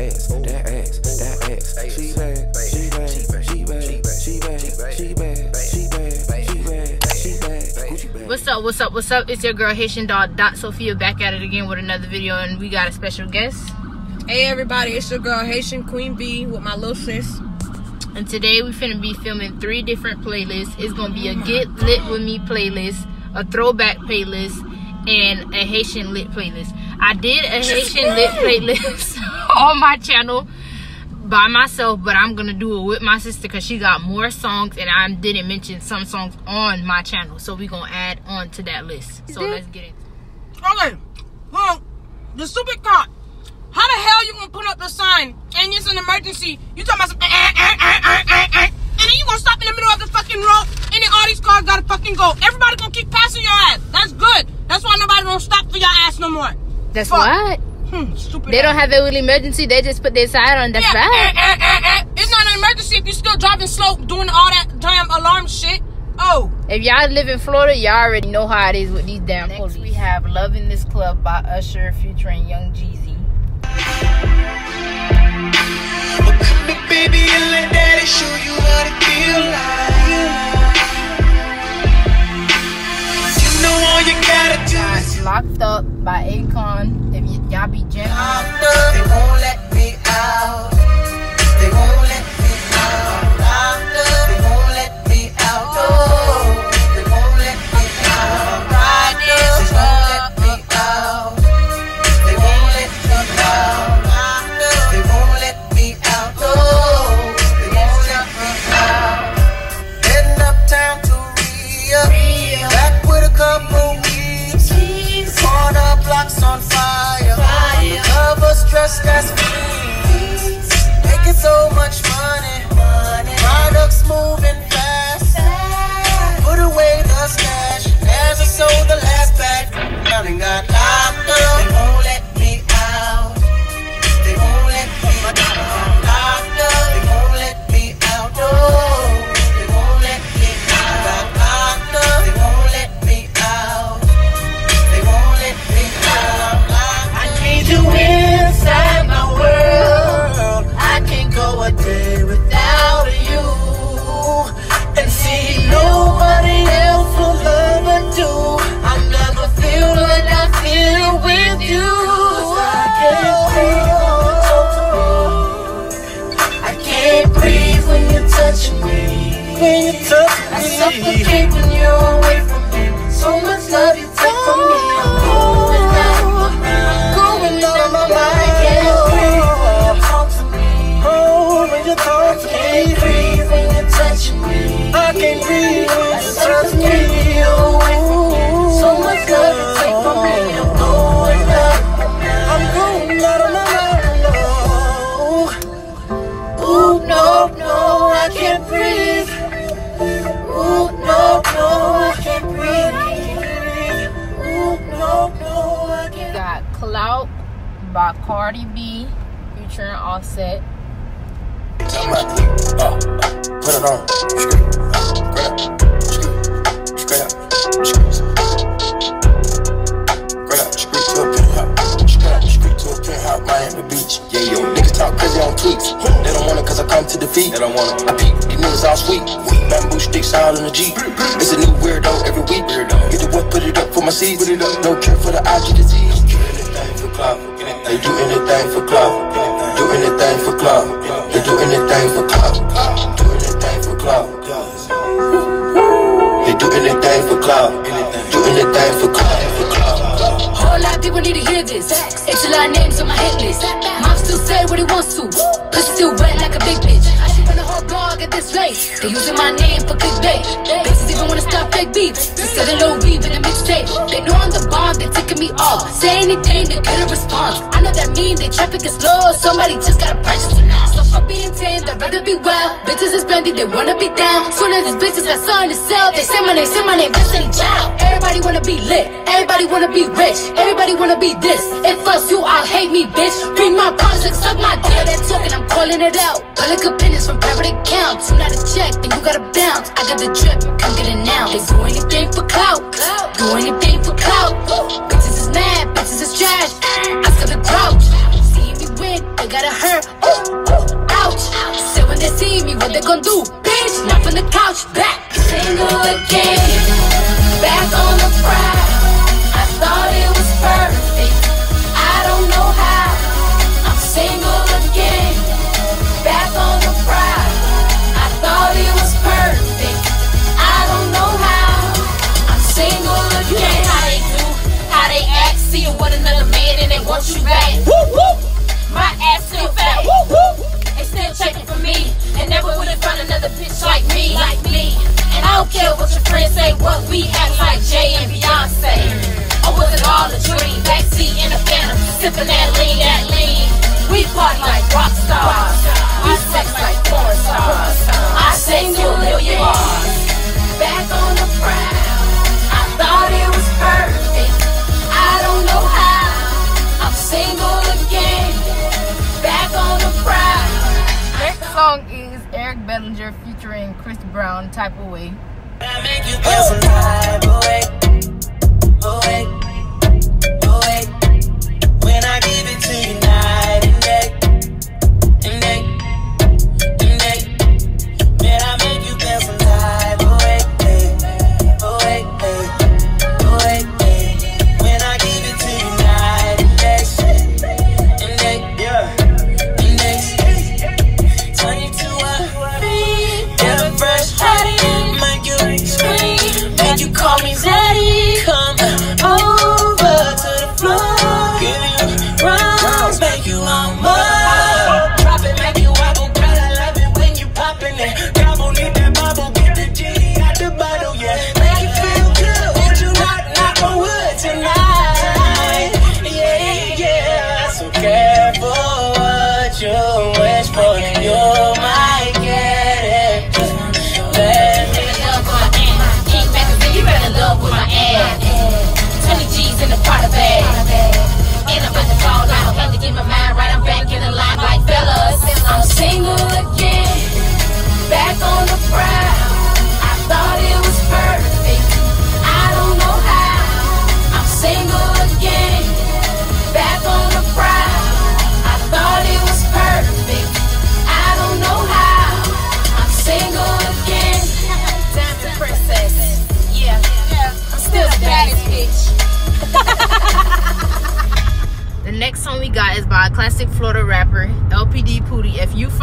ass, that ass, that ass. She bad, she bad, she bad, she bad, she bad, she bad, she bad, she bad, Gucci bad. What's up, what's up, what's up? It's your girl Haitian Doll Dot Sophia back at it again with another video and we got a special guest. Hey everybody, it's your girl Haitian Queen Vee with my little sis. And today we finna be filming three different playlists. It's gonna be a Get Lit With Me playlist, a throwback playlist, and a Haitian Lit playlist. I did a Haitian Lit playlist on my channel by myself, but I'm gonna do it with my sister because she got more songs and I didn't mention some songs on my channel. So we gonna add on to that list. So let's get it. Okay, well, the stupid cop. How the hell you gonna put up the sign and it's an emergency? You talking about some, eh, eh, eh, eh, eh, eh, eh, and then you gonna stop in the middle of the fucking road and then all these cars gotta fucking go. Everybody gonna keep passing your ass. That's good. That's why nobody gonna stop for your ass no more. That's Fuck. what? Hmm, stupid. They don't have a real emergency, they just put their side on. That's yeah, bad. eh, eh, eh. It's not an emergency if you're still driving slow, doing all that damn alarm shit. Oh, If y'all live in Florida, y'all already know how it is with these damn police. we have Love in This Club by Usher featuring Young Jeezy. Well, baby, and let daddy show you what it feel like. All you gotta do is Locked Up by Akon. If y'all be jamming. They won't let me out. Touch me. A penthouse, Miami Beach. Yeah, yo, niggas talk crazy on tweets. They don't want it cause I come to defeat. They don't want it. I peep, these niggas all sweet. Bamboo sticks all in the Jeep. It's a new weirdo every week. Get the what, put it up for my seeds. No cure for the IG disease. Do anything for clout. They do anything for clout. Do anything for clout. They do anything for clout. Do anything for clout. They do anything for clout. Do anything for clout. Whole lot of people need to hear this. It's a lot of names on my hit list. Mom still say what he wants to. Pussy still wet like this place. They using my name for clickbait. Bitches even wanna start fake beef. Instead of low weave in a mixtape. They know I'm the bomb, they taking me off. Say anything, they get a response. I know that mean they traffic is slow. Somebody just gotta purchase it now. So fuck being tame, I'd rather be wild. Bitches is brandy, they wanna be down. Soon as these bitches got something to sell, they say my name, say my name, Destiny Child. Everybody wanna be lit, everybody wanna be rich, everybody wanna be this. If us you all hate me, bitch. Bring my politics, suck my dick. That talking, I'm calling it out. Public opinions from private accounts gotta bounce. I got the drip, come get it now. They do anything for clout, do anything for clout. Bitches is mad, bitches is trash. I still the grouch. See me win, they gotta hurt. Ooh, ooh, ouch. Say when they see me, what they gon' do? Bitch, not from the couch, back. Single again, back on the prowl. Phantom, that lean. We party like rock stars. We sex like porn stars. I sing to a million bars. Back on the prowl. I thought it was perfect. I don't know how. I'm single again. Back on the prowl. Next song is Eric Bellinger featuring Chris Brown, Type of Way. I make you feel some type of way. Away, Back on the prowl.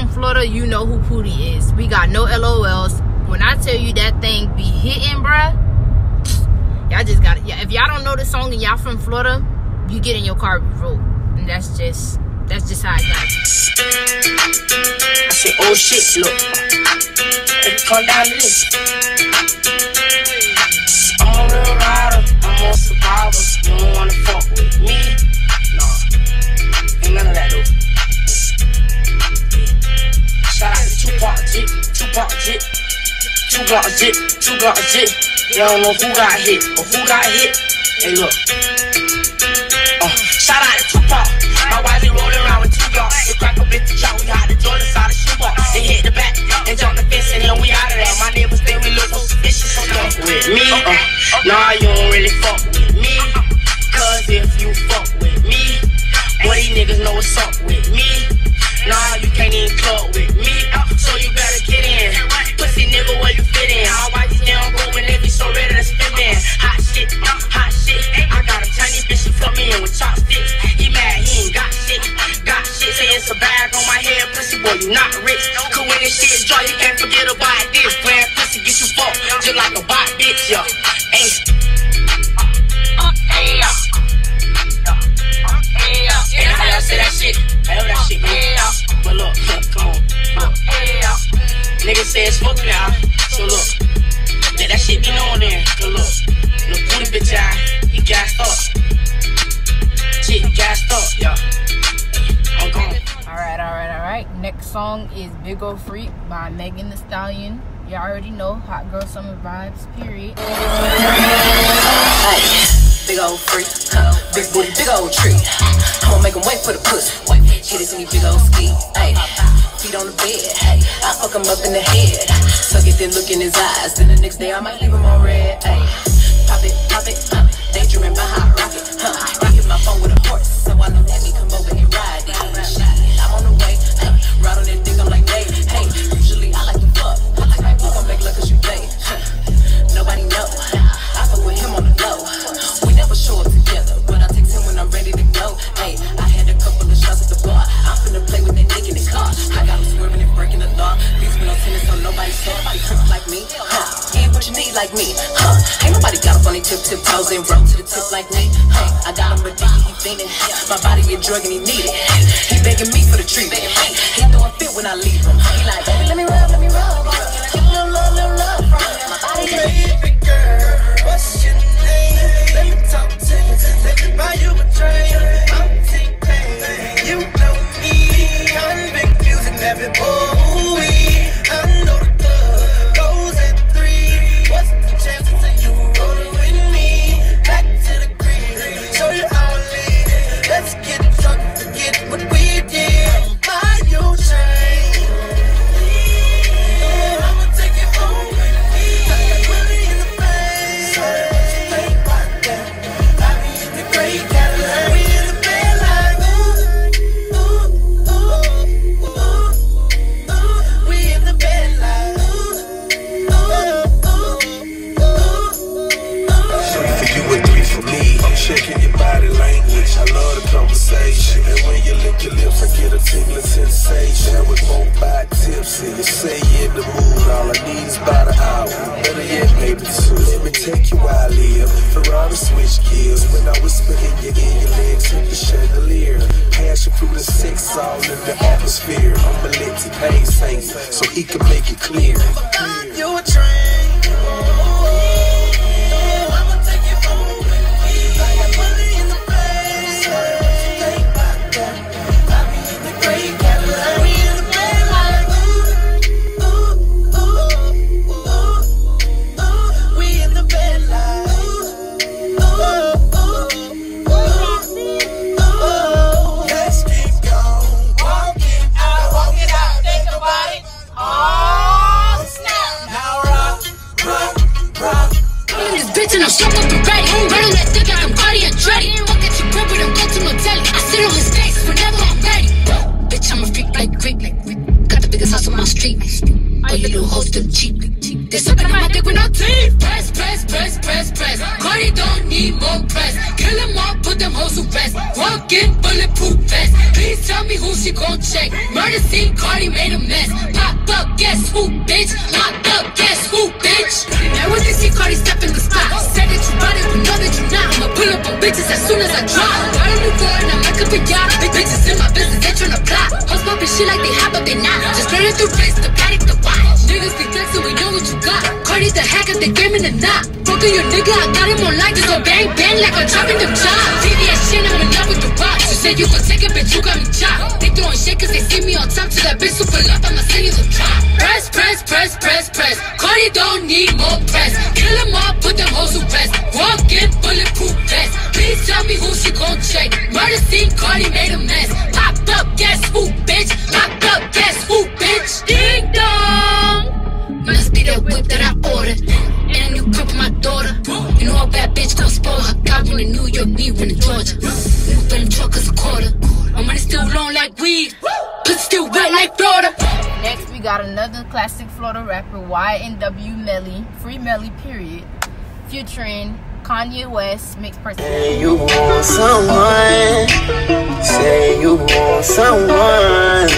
From Florida, you know who Pootie is. We got no LOLs. When I tell you that thing be hitting, bruh, y'all just got it. If y'all don't know the song and y'all from Florida, you get in your car and roll. And that's just that's just how it goes. I said, oh shit, look. Hey, come down this. I'm rider, I'm a survivor. You don't wanna fuck with me? Jit, Tupac Jit, two Glock Jit, two Glock Jit. You don't know who got hit or who got hit. Hey, look. Uh, shout out to Tupac. My wife be rolling around with two blocks. We crack a bit to chop. We hide the Jordan side of shoebox. They hit the back and jump the fence and then we out of there. My neighbors think we look so suspicious. So with me. Uh, nah, you don't really fuck with me. Cause if you fuck with me, boy, these niggas know what's up Big Ol' Freak by Megan Thee Stallion. Y'all already know Hot Girl Summer Vibes, period. Big old freak, big booty, big old tree. I'ma make him wait for the pussy. Hit it in your big old ski, ayy. Feet on the bed, hey. I fuck him up in the head. Suck it, then look in his eyes. Then the next day I might leave him on red, ayy. Pop it, pop it, huh? Daydreaming behind like me. Huh? Ain't nobody got on their tip, tip toes and roll to the tip like me. Hey, I got him addicted, he fiending. My body a drug and he need it. He begging me for the treatment. He throw a fit when I leave him. He like, baby, let me rub. So he can make it clear. Bitch and I'm strapped up and ready. Running that dick like I'm Cardi and Dreddy. Fuck at your grip, but go to no telly. I sit on his face whenever I'm ready. Bitch, I'm a freak like Rick. Got the biggest house on my street. All you little hoes still cheap. They sucking on my dick with no teeth. Press, press, press, press, press. Cardi don't need more press. Kill them all, put them hoes to rest. Walk in bulletproof vest. Please tell me who she gon' check. Murder scene, Cardi made a mess. Pop up, guess who, bitch? Locked up, guess who, bitch? Running through wrist, the Patek, the watch. Niggas be texting, we know what you got. Cardi the hacker, they game in the knot. Broken your nigga, I got him on like just go bang bang like I'm chopping them chops. VVS shit, I'm in love with the rocks. You said you gon' take it, bitch, you got me chopped. They throwing shit cause they see me on top to that bitch super love, I'ma send you the drop. Press, press, press, press, press. Cardi don't need more press. Kill them all, put them hoes to rest. Walk in, bulletproof vest. Please tell me who she gon' check. Murder scene, Cardi made a mess. Her. In New York, me run in Georgia. Move in the truck as a quarter. My money still long like weed. Pussy still wet like Florida. Next, we got another classic Florida rapper, YNW Melly, Free Melly, period, featuring Kanye West, mixed person. Say you want someone. Say you want someone.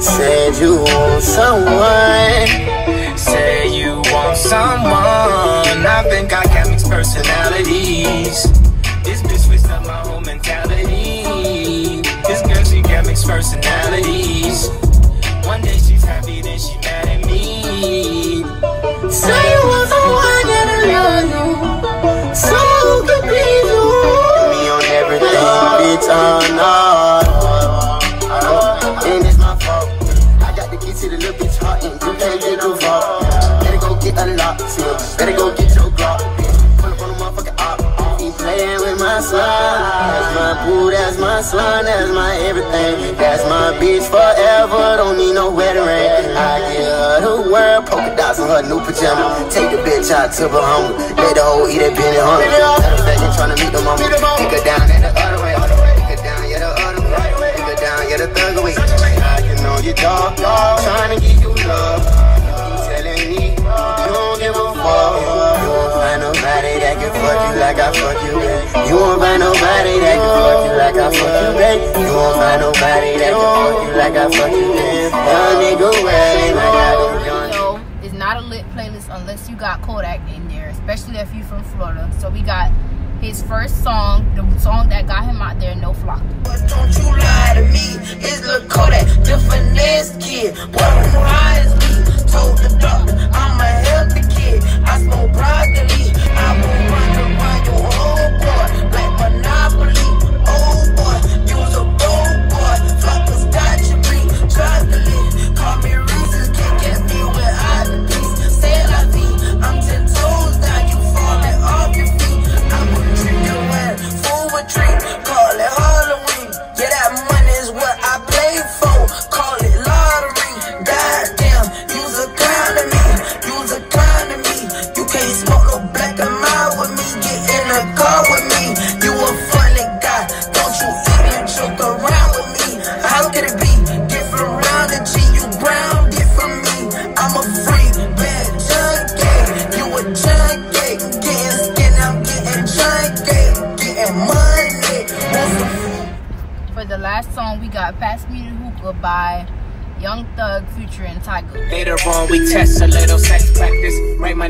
Said you want someone. Say you want someone. I think I got mixed personalities. Personalities. One day she's happy, then she mad at me. Say you want someone that'll love you. Someone who can please you. Me on everything, bitch, oh no. Boo, that's my son, that's my everything. That's my bitch forever, don't need no wedding ring. I give her the world, polka dots on her new pajama. Take the bitch out to Bahama. Let the hoe eat that penny home. Matter of fact, you tryna meet the mama. Pick her down at the other way. Pick her down, yeah, the other way. Pick her down, yeah, the third way. I can know you dog, like I fuck you, babe. You won't find nobody that can fuck you like I fuck you, babe. You won't find nobody that can fuck you like I fuck you, babe. Young nigga, well, ain't my God, young So, it's not a lit playlist unless you got Kodak in there, especially if you from Florida. So we got his first song, the song that got him out there, No Flock. But don't you lie to me. It's Lil Kodak, the finesse kid. Boy, who high as me? Told the doctor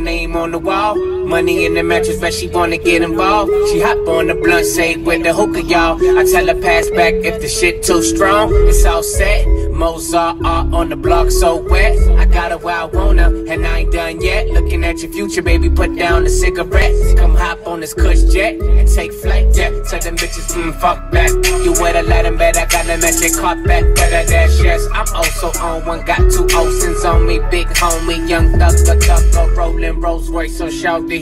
name on the wall. Money in the mattress, but she wanna get involved. She hop on the blunt, say with the hookah, y'all. I tell her pass back if the shit too strong. It's all set. Mozart art on the block, so wet. I got her where I her, and I ain't done yet. Looking at your future, baby, put down the cigarettes. Come hop on this cush jet and take flight. Yeah, tell them bitches, mm, fuck that. You wear let them bet I got them at your carpet. Better dash, yes. I'm also on one, got two Oceans on me. Big homie, young thug, the thug, rolling Rolls Royce on Shawty.